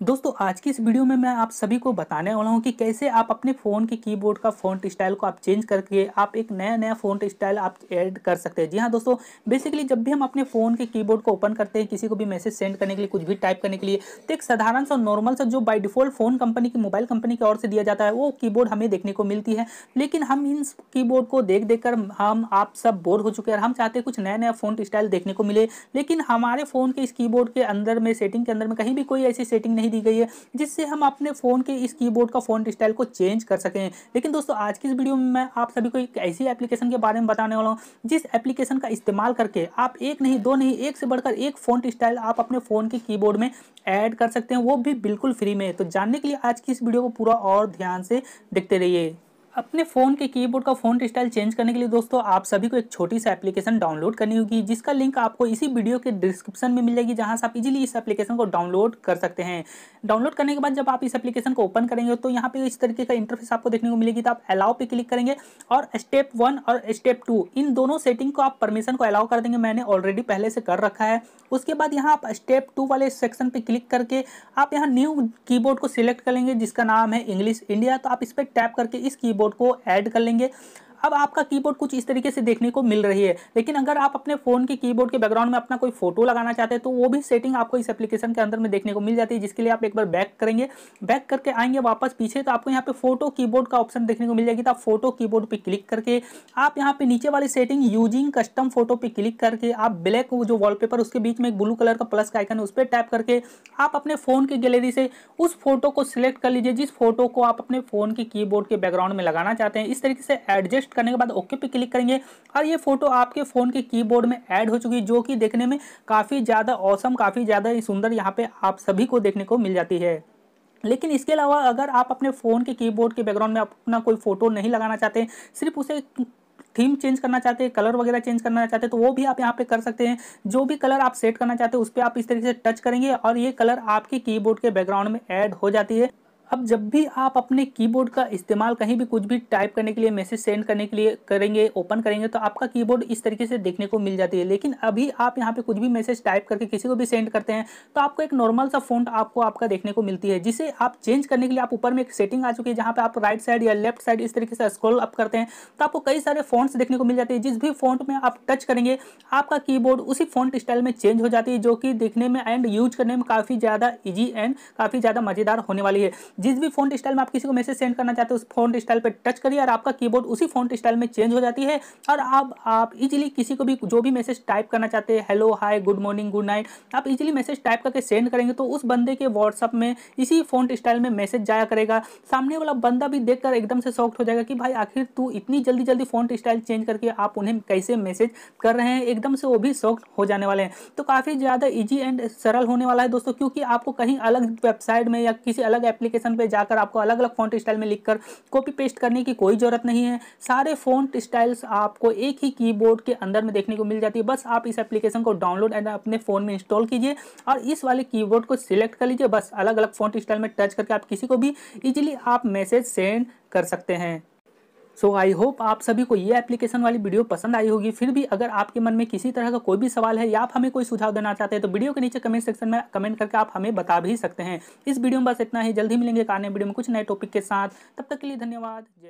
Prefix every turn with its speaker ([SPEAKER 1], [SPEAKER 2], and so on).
[SPEAKER 1] दोस्तों, आज की इस वीडियो में मैं आप सभी को बताने वाला हूँ कि कैसे आप अपने फ़ोन के कीबोर्ड का फ़ॉन्ट स्टाइल को आप चेंज करके आप एक नया नया फ़ॉन्ट स्टाइल आप ऐड कर सकते हैं। जी हाँ, दोस्तों, बेसिकली जब भी हम अपने फ़ोन के कीबोर्ड को ओपन करते हैं किसी को भी मैसेज सेंड करने के लिए, कुछ भी टाइप करने के लिए तो एक साधारण सा, नॉर्मल सा जो बाई डिफ़ॉल्ट फ़ोन कंपनी की, मोबाइल कंपनी की ओर से दिया जाता है, वो की हमें देखने को मिलती है। लेकिन हम इन की को देख देख हम, आप सब बोर हो चुके हैं हम चाहते हैं कुछ नया नया फ़ॉन्ट स्टाइल देखने को मिले। लेकिन हमारे फ़ोन के इस कीबोर्ड के अंदर में, सेटिंग के अंदर में कहीं भी कोई ऐसी सेटिंग नहीं दी गई है, जिससे हम अपने फ़ोन के इस कीबोर्ड का फ़ोन स्टाइल को चेंज कर सकें। लेकिन दोस्तों, आज की इस वीडियो में मैं आप सभी को एक ऐसी एप्लीकेशन के बारे में बताने वाला हूँ, जिस एप्लीकेशन का इस्तेमाल करके आप एक नहीं, दो नहीं, एक से बढ़कर एक फ़ोन स्टाइल आप अपने फ़ोन के की में ऐड कर सकते हैं, वो भी बिल्कुल फ्री में। तो जानने के लिए आज की इस वीडियो को पूरा और ध्यान से देखते रहिए। अपने फ़ोन के कीबोर्ड का फ़ॉन्ट स्टाइल चेंज करने के लिए दोस्तों, आप सभी को एक छोटी सी एप्लीकेशन डाउनलोड करनी होगी, जिसका लिंक आपको इसी वीडियो के डिस्क्रिप्शन में मिल जाएगी, जहाँ से आप इजीली इस एप्लीकेशन को डाउनलोड कर सकते हैं। डाउनलोड करने के बाद जब आप इस एप्लीकेशन को ओपन करेंगे तो यहाँ पे इस तरीके का इंटरफेस आपको देखने को मिलेगी। तो आप अलाउ पे क्लिक करेंगे और स्टेप वन और स्टेप टू इन दोनों सेटिंग को आप परमिशन को अलाउ कर देंगे। मैंने ऑलरेडी पहले से कर रखा है। उसके बाद यहाँ आप स्टेप टू वाले सेक्शन पे क्लिक करके आप यहाँ न्यू कीबोर्ड को सिलेक्ट कर लेंगे, जिसका नाम है इंग्लिश इंडिया तो आप इस पर टैप करके इस कीबोर्ड को ऐड कर लेंगे। अब आपका कीबोर्ड कुछ इस तरीके से देखने को मिल रही है। लेकिन अगर आप अपने फ़ोन के कीबोर्ड के बैकग्राउंड में अपना कोई फ़ोटो लगाना चाहते हैं तो वो भी सेटिंग आपको इस एप्लीकेशन के अंदर में देखने को मिल जाती है, जिसके लिए आप एक बार बैक करेंगे। बैक करके आएँगे वापस पीछे तो आपको यहाँ पे फ़ोटो कीबोर्ड का ऑप्शन देखने को मिल जाएगी। तो आप फ़ोटो कीबोर्ड पे क्लिक करके, आप यहाँ पे नीचे वाली सेटिंग यूजिंग कस्टम फ़ोटो पे क्लिक करके, आप ब्लैक जो वॉलपेपर उसके बीच में एक ब्लू कलर का प्लस का आइकन है उस पर टैप करके, आप अपने फ़ोन की गैलरी से उस फ़ोटो को सिलेक्ट कर लीजिए, जिस फ़ोटो को आप अपने फ़ोन के कीबोर्ड के बैकग्राउंड में लगाना चाहते हैं। इस तरीके से एडजस्ट करने के बाद ओके पे क्लिक करेंगे। और ये फ़ोटो आपके फ़ोन के कीबोर्ड में ऐड हो चुकी है, जो कि देखने में काफ़ी ज़्यादा औसम, काफ़ी ज़्यादा सुंदर यहाँ पे आप सभी को देखने को मिल जाती है। लेकिन इसके अलावा अगर आप अपने फ़ोन के कीबोर्ड के बैकग्राउंड में अपना कोई फ़ोटो नहीं लगाना चाहते, सिर्फ़ उसे थीम चेंज करना चाहते हैं कलर वगैरह चेंज करना चाहते हैं तो वो भी आप यहाँ पे कर सकते हैं। जो भी कलर आप सेट करना चाहते हैं उस पर आप इस तरीके से टच करेंगे और ये कलर आपके कीबोर्ड के बैकग्राउंड में ऐड हो जाती है। अब जब भी आप अपने कीबोर्ड का इस्तेमाल कहीं भी कुछ भी टाइप करने के लिए मैसेज सेंड करने के लिए करेंगे ओपन करेंगे तो आपका कीबोर्ड इस तरीके से देखने को मिल जाती है। लेकिन अभी आप यहाँ पे कुछ भी मैसेज टाइप करके किसी को भी सेंड करते हैं तो आपको एक नॉर्मल सा फ़ोन आपको आपका देखने को मिलती है, जिसे आप चेंज करने के लिए आप ऊपर में एक सेटिंग आ चुकी है, जहाँ पर आप राइट साइड या लेफ़्ट साइड इस तरीके से स्क्रॉल अप करते हैं तो आपको कई सारे फोन्स देखने को मिल जाते हैं। जिस भी फ़ोन में आप टच करेंगे, आपका कीबोर्ड उसी फ़ोन स्टाइल में चेंज हो जाती है, जो कि देखने में एंड यूज़ करने में काफ़ी ज़्यादा ईजी एंड काफ़ी ज़्यादा मज़ेदार होने वाली है। जिस भी फ़ोन स्टाइल में आप किसी को मैसेज सेंड करना चाहते हो, उस फ़ोन स्टाइल पर टच करिए और आपका कीबोर्ड उसी फ़ोन स्टाइल में चेंज हो जाती है। और अब आप इजीली किसी को भी जो भी मैसेज टाइप करना चाहते हैं hello hi good morning good night आप इजीली मैसेज टाइप करके सेंड करेंगे तो उस बंदे के व्हाट्सअप में इसी फ़ोन स्टाइल में मैसेज जाया करेगा। सामने वाला बंदा भी देखकर एकदम से सॉफ्ट हो जाएगा कि भाई आखिर तू इतनी जल्दी जल्दी फ़ोन स्टाइल चेंज करके आप उन्हें कैसे मैसेज कर रहे हैं? एकदम से वो भी सॉफ्ट हो जाने वाले हैं। तो काफ़ी ज़्यादा ईजी एंड सरल होने वाला है दोस्तों, क्योंकि आपको कहीं अलग वेबसाइट में या किसी अलग एप्लीकेशन पे जाकर आपको अलग अलग फ़ोन स्टाइल में लिखकर कॉपी पेस्ट करने की कोई ज़रूरत नहीं है। सारे फ़ॉन्ट स्टाइल्स आपको एक ही कीबोर्ड के अंदर में देखने को मिल जाती है। बस आप इस एप्लीकेशन को डाउनलोड एंड अपने फ़ोन में इंस्टॉल कीजिए और इस वाले कीबोर्ड को सिलेक्ट कर लीजिए। बस अलग अलग फ़ॉन्ट स्टाइल में टच करके आप किसी को भी इजिली आप मैसेज सेंड कर सकते हैं। सो आई होप आप सभी को ये एप्लीकेशन वाली वीडियो पसंद आई होगी। फिर भी अगर आपके मन में किसी तरह का कोई भी सवाल है या आप हमें कोई सुझाव देना चाहते हैं तो वीडियो के नीचे कमेंट सेक्शन में कमेंट करके आप हमें बता भी सकते हैं। इस वीडियो में बस इतना ही। जल्दी मिलेंगे कारने वीडियो में कुछ नए टॉपिक के साथ। तब तक के लिए धन्यवाद। जय